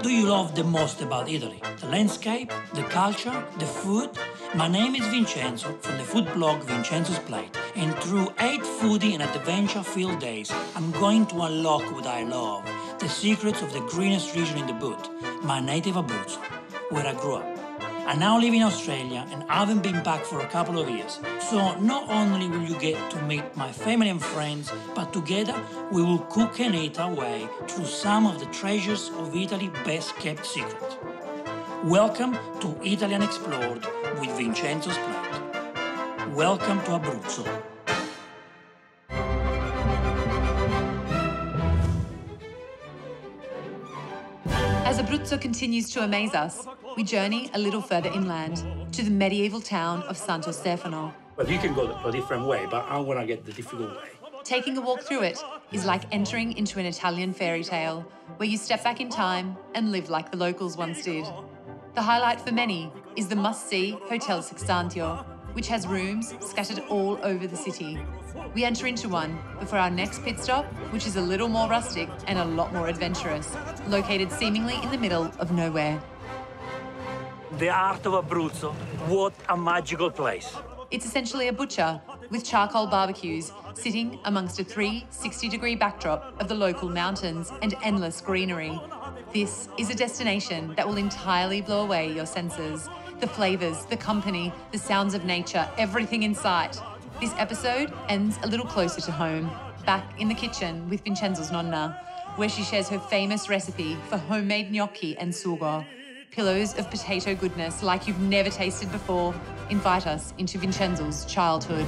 What do you love the most about Italy? The landscape, the culture, the food? My name is Vincenzo from the food blog Vincenzo's Plate, and through eight foodie and adventure-filled days, I'm going to unlock what I love, the secrets of the greenest region in the boot, my native Abruzzo, where I grew up. I now live in Australia and haven't been back for a couple of years. So not only will you get to meet my family and friends, but together we will cook and eat our way through some of the treasures of Italy's best kept secret. Welcome to Italy Unexplored with Vincenzo's Plate. Welcome to Abruzzo. As Abruzzo continues to amaze us, we journey a little further inland to the medieval town of Santo Stefano. Well, you can go a different way, but I want to get the difficult way. Taking a walk through it is like entering into an Italian fairy tale where you step back in time and live like the locals once did. The highlight for many is the must see Hotel Sextantio, which has rooms scattered all over the city. We enter into one before our next pit stop, which is a little more rustic and a lot more adventurous, located seemingly in the middle of nowhere. The art of Abruzzo. What a magical place. It's essentially a butcher with charcoal barbecues sitting amongst a 360 degree backdrop of the local mountains and endless greenery. This is a destination that will entirely blow away your senses. The flavours, the company, the sounds of nature, everything in sight. This episode ends a little closer to home, back in the kitchen with Vincenzo's nonna, where she shares her famous recipe for homemade gnocchi and sugo. Pillows of potato goodness like you've never tasted before. Invite us into Vincenzo's childhood.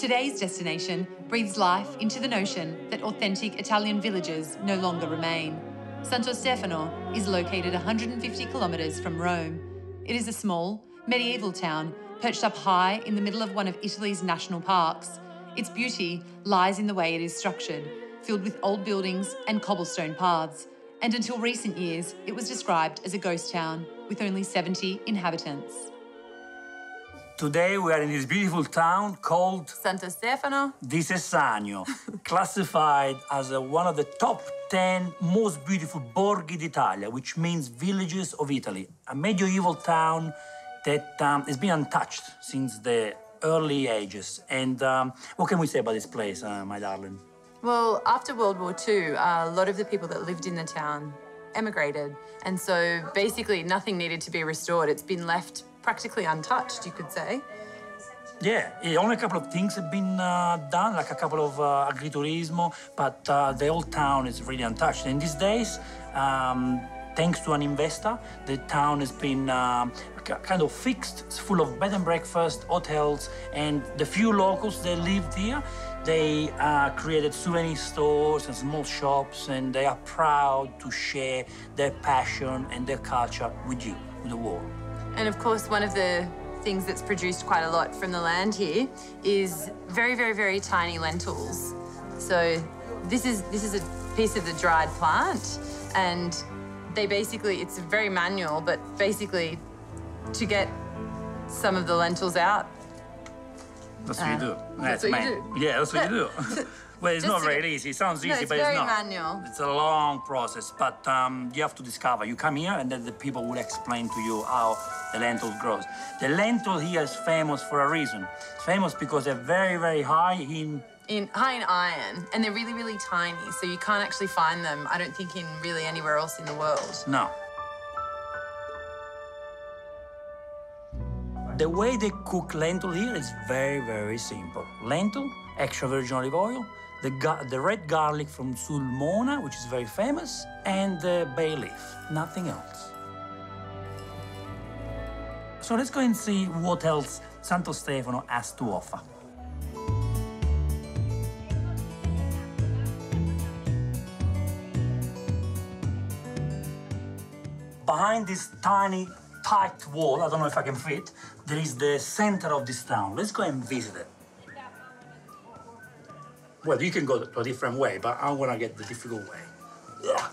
Today's destination breathes life into the notion that authentic Italian villages no longer remain. Santo Stefano is located 150 kilometres from Rome. It is a small, medieval town perched up high in the middle of one of Italy's national parks. Its beauty lies in the way it is structured, filled with old buildings and cobblestone paths. And until recent years, it was described as a ghost town with only 70 inhabitants. Today we are in this beautiful town called Santo Stefano di Sessanio, classified as uh, one of the top 10 most beautiful borghi d'Italia, which means villages of Italy. A medieval town that um, has been untouched since the early ages. And um, what can we say about this place, uh, my darling? Well, after World War II, uh, a lot of the people that lived in the town emigrated. And so basically nothing needed to be restored. It's been left practically untouched, you could say. Yeah, yeah, only a couple of things have been uh, done, like a couple of uh, agriturismo, but uh, the whole town is really untouched. And these days, um, thanks to an investor, the town has been um, kind of fixed. It's full of bed and breakfast, hotels, and the few locals that lived here, they uh, created souvenir stores and small shops, and they are proud to share their passion and their culture with you, with the world. And of course, one of the things that's produced quite a lot from the land here is very, very, very tiny lentils. So this is this is a piece of the dried plant, and they basically it's very manual, but basically to get some of the lentils out. That's what you uh, do. that's what you do. Yeah, that's what you do. well, it's Just not very easy. It sounds easy, No, it's but very it's not. manual. It's a long process, but um, you have to discover. You come here, and then the people will explain to you how the lentil grows. The lentil here is famous for a reason. It's famous because they're very, very high in In high in iron, and they're really, really tiny, so you can't actually find them. I don't think in really anywhere else in the world. No. The way they cook lentil here is very, very simple. Lentil, extra virgin olive oil, the, the red garlic from Sulmona, which is very famous, and the bay leaf, nothing else. So let's go and see what else Santo Stefano has to offer. Behind this tiny, tight wall, I don't know if I can fit, there is the center of this town. Let's go and visit it. Well, you can go a different way, but I'm gonna get the difficult way. Yeah.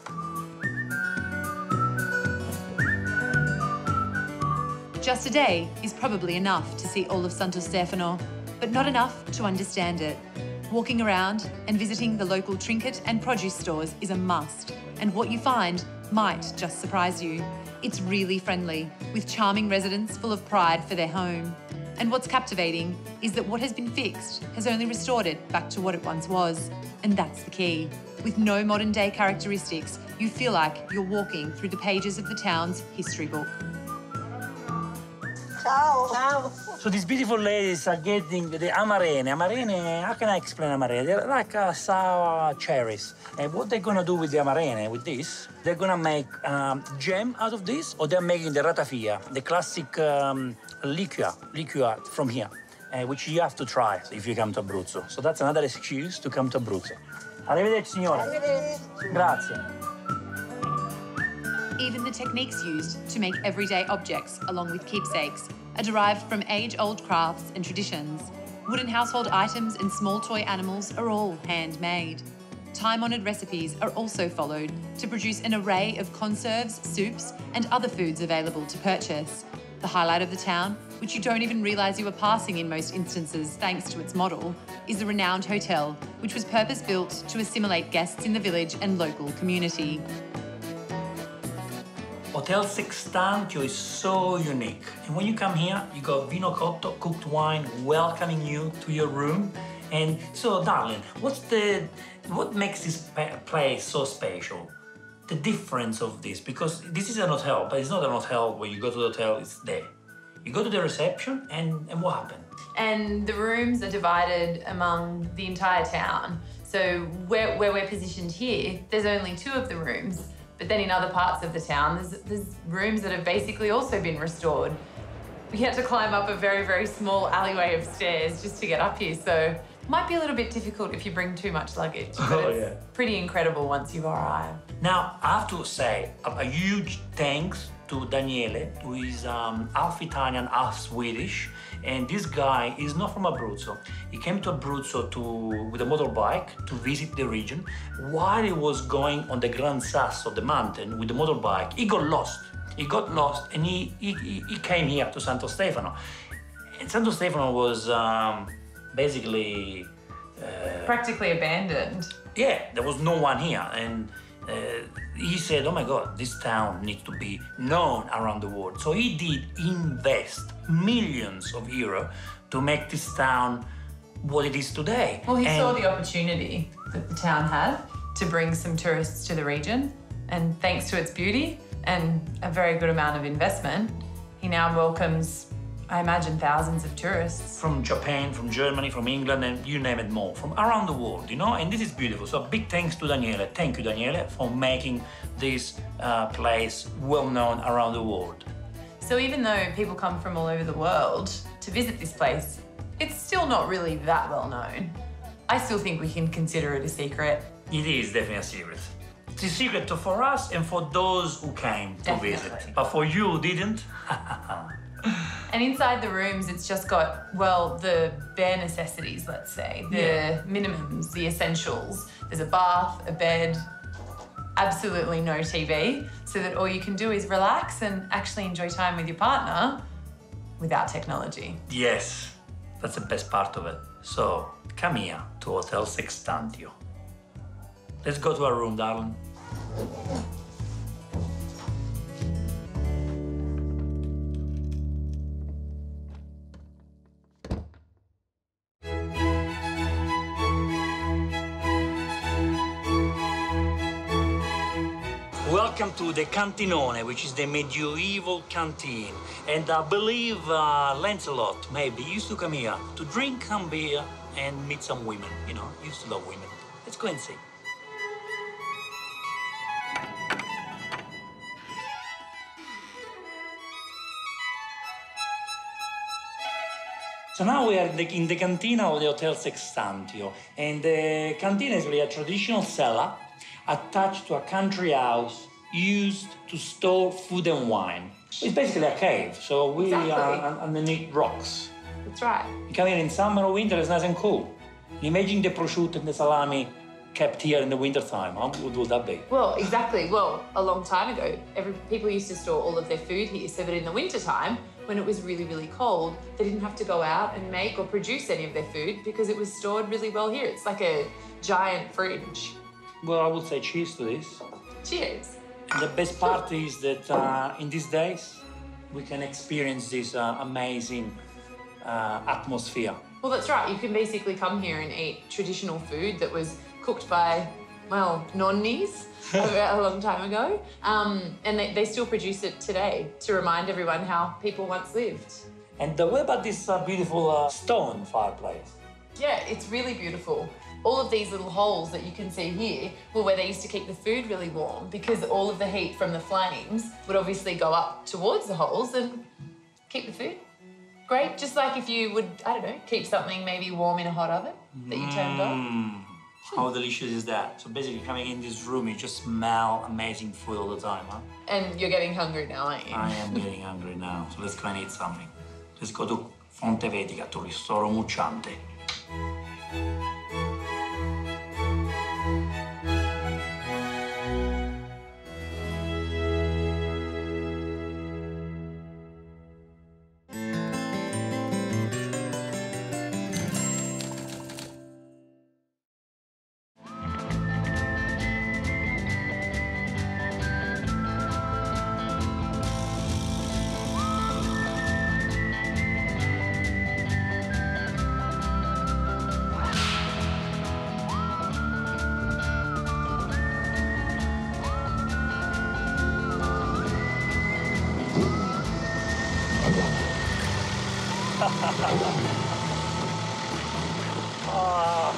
Just a day is probably enough to see all of Santo Stefano, but not enough to understand it. Walking around and visiting the local trinket and produce stores is a must, and what you find might just surprise you. It's really friendly, with charming residents full of pride for their home. And what's captivating is that what has been fixed has only restored it back to what it once was. And that's the key. With no modern day characteristics, you feel like you're walking through the pages of the town's history book. Ciao. Ciao. So these beautiful ladies are getting the amarene. Amarene, how can I explain amarene? They're like uh, sour cherries. And what they're gonna do with the amarene, with this, they're gonna make um, jam out of this, or they're making the ratafia, the classic um, liqueur, liqueur from here, uh, which you have to try if you come to Abruzzo. So that's another excuse to come to Abruzzo. Arrivederci, signore. Arrivederci. Grazie. Even the techniques used to make everyday objects, along with keepsakes, are derived from age old crafts and traditions. Wooden household items and small toy animals are all handmade. Time honoured recipes are also followed to produce an array of conserves, soups, and other foods available to purchase. The highlight of the town, which you don't even realise you are passing in most instances thanks to its model, is the renowned hotel, which was purpose built to assimilate guests in the village and local community. Hotel Sextantio is so unique. And when you come here, you got vino cotto, cooked wine, welcoming you to your room. And so, darling, what's the what makes this place so special? The difference of this, because this is an hotel, but it's not an hotel where you go to the hotel, it's there. You go to the reception, and, and what happened? And the rooms are divided among the entire town. So where, where we're positioned here, there's only two of the rooms. But then in other parts of the town, there's, there's rooms that have basically also been restored. We had to climb up a very, very small alleyway of stairs just to get up here. So it might be a little bit difficult if you bring too much luggage. But Oh, it's yeah. pretty incredible once you've arrived. Now, I have to say a, a huge thanks to Daniele, who is um, half Italian, half Swedish. And this guy is not from Abruzzo. He came to Abruzzo to, with a motorbike to visit the region. While he was going on the Gran Sasso, the mountain, with the motorbike, he got lost. He got lost and he, he, he- came here to Santo Stefano. And Santo Stefano was um, basically Practically abandoned. yeah, there was no one here. And uh, he said, oh my God, this town needs to be known around the world. So he did invest millions of euro to make this town what it is today. Well, he And- saw the opportunity that the town had to bring some tourists to the region. And thanks to its beauty and a very good amount of investment, he now welcomes, I imagine, thousands of tourists. from Japan, from Germany, from England, and you name it more, from around the world, you know, and this is beautiful. So big thanks to Daniele. Thank you, Daniele, for making this uh, place well known around the world. So even though people come from all over the world to visit this place, it's still not really that well known. I still think we can consider it a secret. It is definitely a secret. It's a secret for us and for those who came to Definitely. visit. But for you who didn't, And inside the rooms, it's just got, well, the bare necessities, let's say, the Yeah. minimums, the essentials. There's a bath, a bed, absolutely no TV, so that all you can do is relax and actually enjoy time with your partner without technology. yes, that's the best part of it. So come here to Hotel Sextantio. Let's go to our room, darling. Welcome to the Cantinone, which is the medieval canteen. And I believe uh, Lancelot maybe used to come here to drink some beer and meet some women. You know, used to love women. Let's go and see. So now we are in the, in the cantina of the Hotel Sextantio. And the cantina is really a traditional cellar attached to a country house used to store food and wine. It's basically a cave, so we Exactly. are underneath rocks. That's right. You come here in summer or winter, it's nice and cool. Imagine the prosciutto and the salami kept here in the winter time. How good would that be? Well, exactly. Well, a long time ago, every, people used to store all of their food here so that in the winter time, when it was really, really cold, they didn't have to go out and make or produce any of their food because it was stored really well here. It's like a giant fridge. Well, I would say cheers to this. Cheers. The best part is that uh, in these days, we can experience this uh, amazing uh, atmosphere. Well, that's right. You can basically come here and eat traditional food that was cooked by, well, nonnies a long time ago. Um, and they, they still produce it today to remind everyone how people once lived. And what about this uh, beautiful uh, stone fireplace? Yeah, it's really beautiful. All of these little holes that you can see here were where they used to keep the food really warm because all of the heat from the flames would obviously go up towards the holes and keep the food. Great, just like if you would, I don't know, keep something maybe warm in a hot oven that you turned on. Mm, how delicious is that? So basically, coming in this room, you just smell amazing food all the time, huh? And you're getting hungry now, aren't you? I am getting hungry now, so let's go and eat something. Let's go to Fonte Vetica, to Ristoro Mucciante. Ah,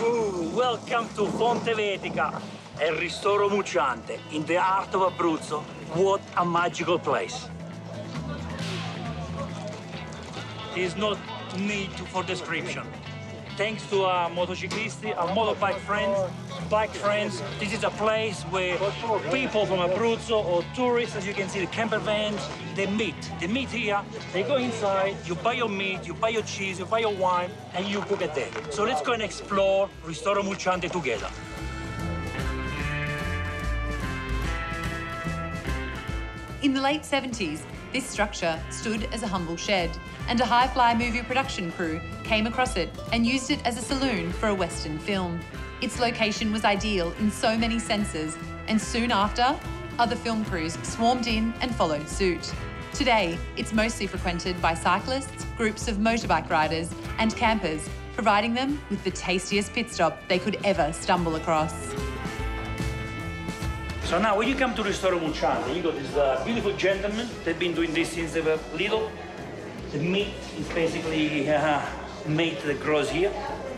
ooh, welcome to Fonte Vetica and Ristoro Mucciante in the heart of Abruzzo. What a magical place. There is no need for description. Thanks to our motociclisti, our motorbike friends, bike friends, this is a place where people from Abruzzo or tourists, as you can see, the camper vans, they meet. They meet here, they go inside, you buy your meat, you buy your cheese, you buy your wine, and you cook it there. So let's go and explore Ristoro Mucciante together. In the late 70s, this structure stood as a humble shed, and a high fly movie production crew came across it and used it as a saloon for a Western film. Its location was ideal in so many senses, and soon after, other film crews swarmed in and followed suit. Today, it's mostly frequented by cyclists, groups of motorbike riders, and campers, providing them with the tastiest pit stop they could ever stumble across. So now, when you come to Ristoro Mucciante, you got this uh, beautiful gentleman. They've been doing this since they were little. The meat is basically uh, meat that grows here.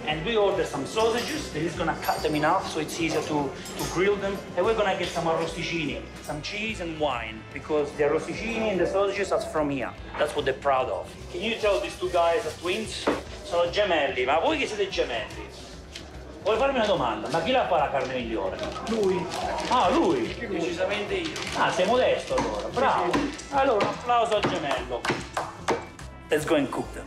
And we order some sausages. Then he's gonna cut them in half so it's easier to, to grill them. And we're gonna get some arrosticini, some cheese and wine, because the arrosticini and the sausages are from here. That's what they're proud of. Can you tell these two guys are twins? Sono gemelli, ma voi che siete gemelli? Vuoi farmi una domanda? Ma chi la fa la carne migliore? Lui. Ah, lui? Decisamente io. Ah, sei modesto allora, bravo. Allora, un applauso al gemello. Let's go and cook them.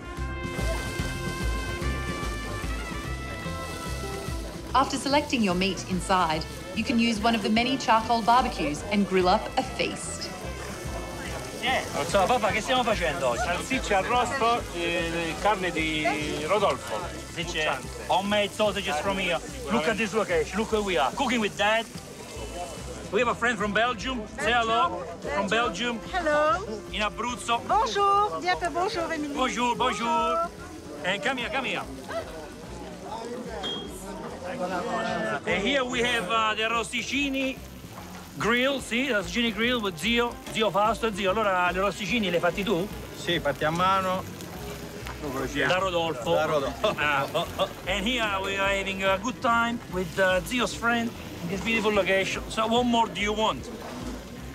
After selecting your meat inside, you can use one of the many charcoal barbecues and grill up a feast. Eh, insomma, papà, che stiamo facendo oggi? Salsiccia arrosto e carne di Rodolfo. Dice, homemade sausages from here. Look at this location. Look where we are. Cooking with dad. We have a friend from Belgium. Say hello. From Belgium, Hello. in Abruzzo. Bonjour. Peu bonjour, Émilie. Bonjour, bonjour. And come here, come here. And here we have uh, the rosticini grill, sì, rosticini grill zio, zio Fausto e zio. Allora, le rosticini le hai fatti tu? Sì, fatti a mano. Da Rodolfo. Da Rodolfo. Ah. and here we are having a good time with uh, Zio's friend in this beautiful location. So what more do you want?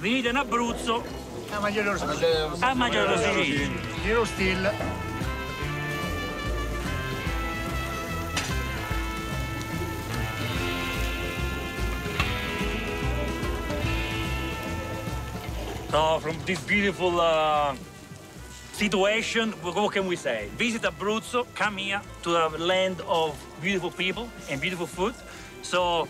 Venite in Abruzzo A mangiare lo a mangiare rosticini. Giro still. So from this beautiful uh, situation, what can we say? Visit Abruzzo, come here to the land of beautiful people and beautiful food. So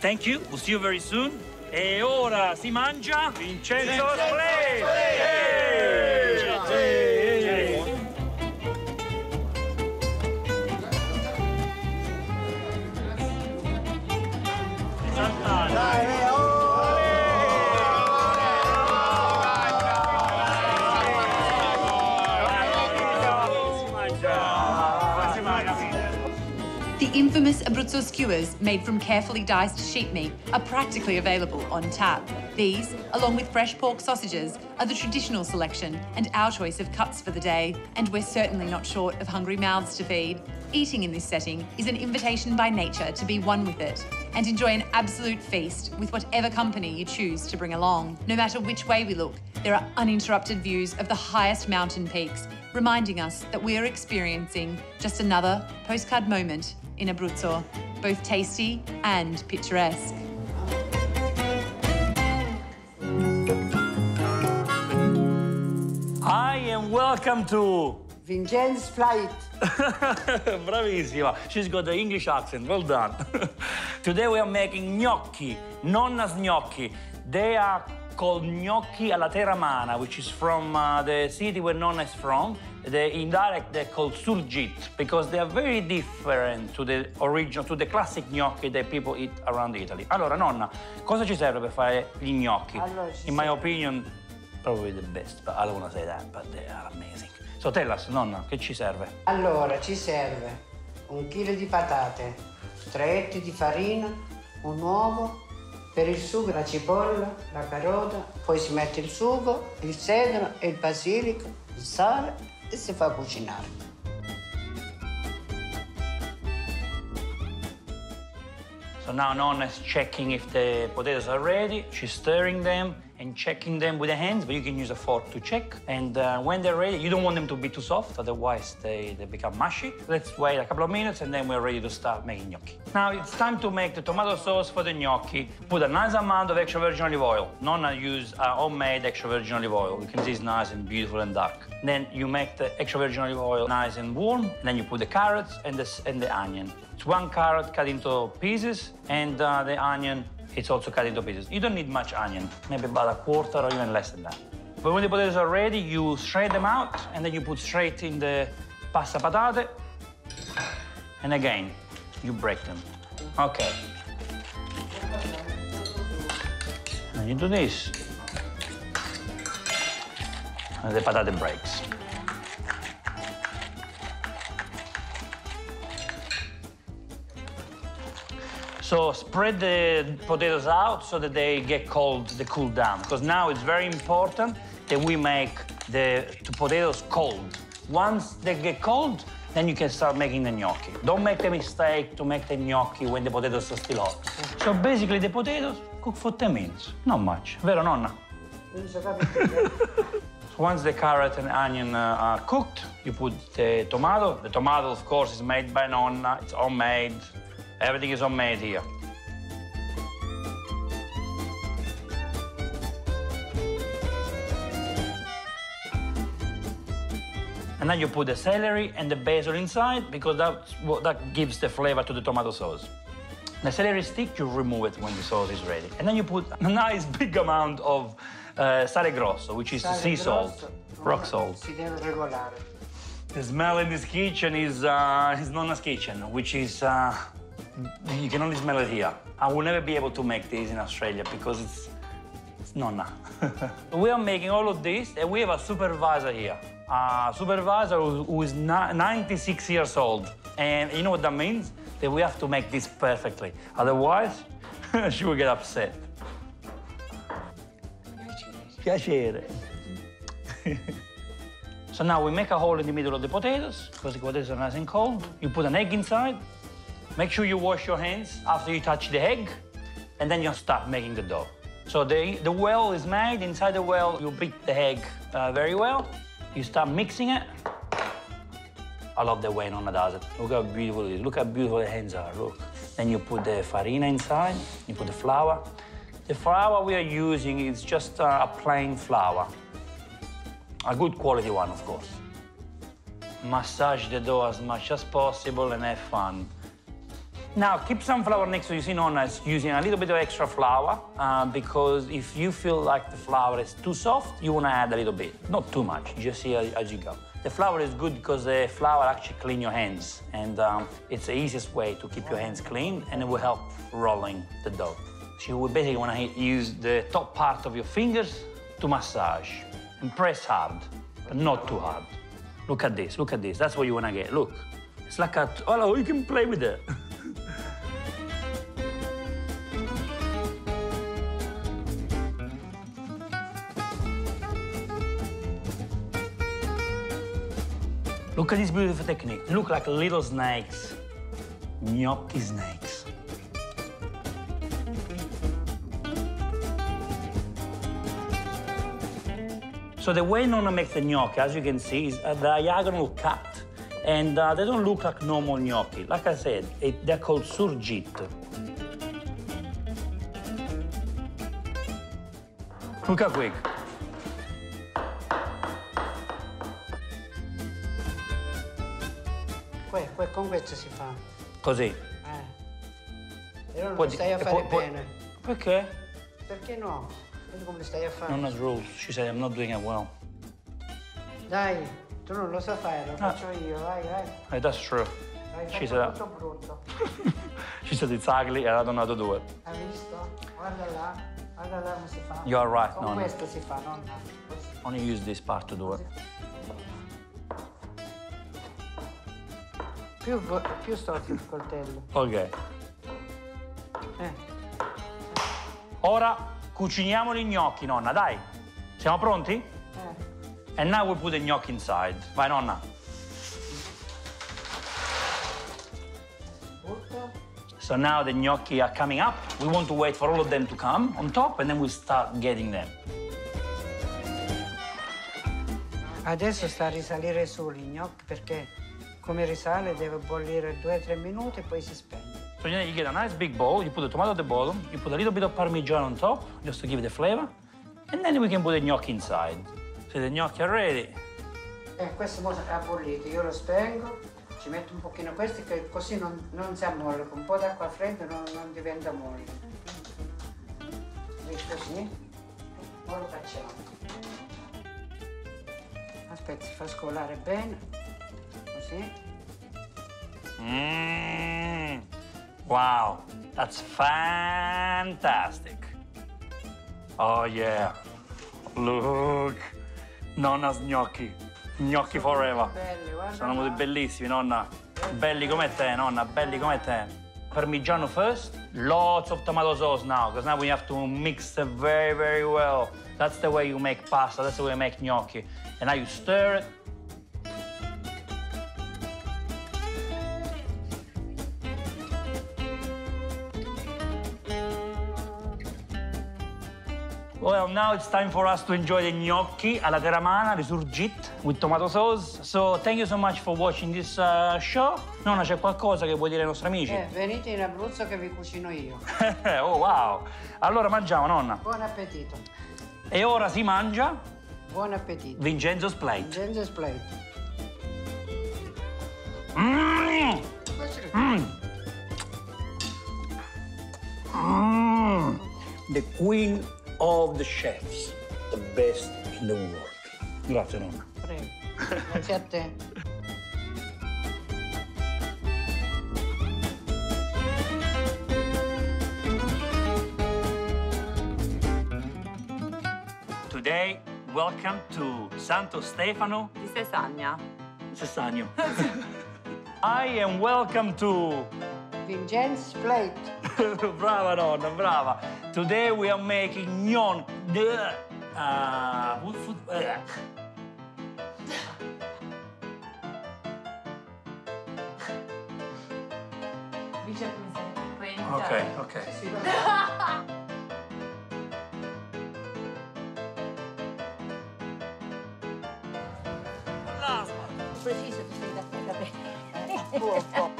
thank you, we'll see you very soon. E ora si mangia Vincenzo Plate! Infamous Abruzzo skewers, made from carefully diced sheep meat, are practically available on tap. These, along with fresh pork sausages, are the traditional selection and our choice of cuts for the day, and we're certainly not short of hungry mouths to feed. Eating in this setting is an invitation by nature to be one with it and enjoy an absolute feast with whatever company you choose to bring along. No matter which way we look, there are uninterrupted views of the highest mountain peaks, reminding us that we are experiencing just another postcard moment in Abruzzo, both tasty and picturesque. Hi and welcome to Vincenzo's flight. Bravissima. She's got the English accent. Well done. Today we are making gnocchi, nonna's gnocchi. They are called gnocchi alla teramana, which is from uh, the city where nonna is from. The indirect they're called surgit because they are very different to the original, to the classic gnocchi that people eat around Italy. Allora, nonna, cosa ci serve per fare gli gnocchi? Allora, In my opinion, probably the best, but I don't want to say that, but they are amazing. So tell us, nonna, che ci serve? Allora, ci serve un chilo di patate, tre etti di farina, un uovo, per il sugo la cipolla, la carota, poi si mette il sugo, il sedano e il basilico, il sale e si fa cucinare. So now Nonna is checking if the potatoes are ready. She's stirring them and checking them with the hands, but you can use a fork to check. And uh, when they're ready, you don't want them to be too soft, otherwise they, they become mushy. Let's wait a couple of minutes and then we're ready to start making gnocchi. Now it's time to make the tomato sauce for the gnocchi. Put a nice amount of extra virgin olive oil. Nonna use uh, homemade extra virgin olive oil. You can see it's nice and beautiful and dark. Then you make the extra virgin olive oil nice and warm. And then you put the carrots and the, and the onion. It's one carrot cut into pieces, and uh, the onion, it's also cut into pieces. You don't need much onion, maybe about a quarter or even less than that. But when the potatoes are ready, you shred them out, and then you put straight in the pasta patate. And again, you break them. Okay. And you do this. And the patate breaks. So spread the potatoes out so that they get cold, they cool down. Because now it's very important that we make the, the potatoes cold. Once they get cold, then you can start making the gnocchi. Don't make the mistake to make the gnocchi when the potatoes are still hot. So basically the potatoes cook for 10 minutes, not much. Vero nonna? Once the carrot and onion uh, are cooked, you put the tomato. The tomato, of course, is made by Nonna. It's homemade. Everything is homemade here. And then you put the celery and the basil inside because that's what that gives the flavor to the tomato sauce. The celery stick, you remove it when the sauce is ready. And then you put a nice big amount of uh, sale grosso, which is Sale sea salt, rock salt. Si deve regolare. The smell in this kitchen is, uh, is Nonna's kitchen, which is, uh, you can only smell it here. I will never be able to make this in Australia because it's, it's Nonna. we are making all of this, and we have a supervisor here. A supervisor who, who is 96 years old. And you know what that means? That we have to make this perfectly. Otherwise, she will get upset. Piacere. So now we make a hole in the middle of the potatoes because the potatoes are nice and cold. You put an egg inside. Make sure you wash your hands after you touch the egg, and then you start making the dough. So the, the well is made. Inside the well, you beat the egg uh, very well. You start mixing it. I love the way Nonna does it. Look how beautiful it is. Look how beautiful the hands are. Look. Then you put the farina inside. You put the flour. The flour we are using is just uh, a plain flour. A good quality one, of course. Massage the dough as much as possible and have fun. Now, keep some flour next to you. See, Nonna is using a little bit of extra flour uh, because if you feel like the flour is too soft, you want to add a little bit. Not too much, just see as you go. The flour is good because the flour actually clean your hands, and um, it's the easiest way to keep your hands clean, and it will help rolling the dough. So you basically want to use the top part of your fingers to massage and press hard, but not too hard. Look at this, look at this. That's what you want to get. Look, it's like a, oh, you can play with it. Look at this beautiful technique. Look like little snakes. Gnocchi snakes. So the way Nonna makes the gnocchi, as you can see, is a diagonal cut. And uh, they don't look like normal gnocchi. Like I said, it, they're called surgit. Look how quick. Que- que- con questo si fa. Così. Eh. E non di- stai a fare poi- bene. Perché? Perché no? Vedi come stai a fare. Nonna's rules. She said I'm not doing it well. Dai, tu non lo sai fare, lo Ah. faccio io, vai, vai. Hey, that's true. Hai She said, tutto brutto. she said it's ugly and I don't know how to do it. Hai visto? Guarda là, guarda là come si fa. You are right, Con nonna. questo si fa, nonna. Così. Only use this part to do it. Più, più storto il coltello. Ok. Eh. Ora cuciniamo gli gnocchi, nonna, dai. Siamo pronti? Eh. And now we put the gnocchi inside. Vai, nonna. So now the gnocchi are coming up. We want to wait for all of them to come on top and then we'll start getting them. Adesso sta a risalire su gli gnocchi perché come risale deve bollire 2-3 minuti e poi si spegne. So then you get a nice big bowl, you put the tomato at the bottom, you put a little bit of parmigiano on top, just to give it the flavor, and then we can put the gnocchi inside. So the gnocchi are ready. Eh, questo mo è bollito, io lo spengo, ci metto un pochino questo che così non, non si ammolle, con un po' d'acqua fredda non, non diventa molle. E così, ora lo facciamo. Aspetta, si fa scolare bene, così. Mmm. Wow, that's fantastic. Oh yeah. Look. Nonna's gnocchi. Gnocchi forever. Belli. Sono là. bellissimi, nonna. Belli come te, nonna, belli come te. Parmigiano first, lots of tomato sauce now, because now we have to mix it very, very well. That's the way you make pasta, that's the way you make gnocchi. And now you stir it. Well, now it's time for us to enjoy the gnocchi alla teramana, risurgit, with tomato sauce. So thank you so much for watching this uh, show. Nonna, c'è qualcosa che vuoi dire ai nostri amici? Eh, venite in Abruzzo che vi cucino io. oh, wow. Allora mangiamo, nonna. Buon appetito. E ora si mangia Buon appetito. Vincenzo's Plate. Genzo Plate. Mm. Mm. Mm. The queen of the chefs. The best in the world. Grazie, nonna. Prego. Grazie a te. Today, welcome to Santo Stefano Di Sesagna. Sessagno. I am welcome to. Vincenzo's Plate. brava nonna, brava. Today we are making gnon. Uh, what food? Uh, Presidente. ok, ok. Preciso, ti sei da, bene.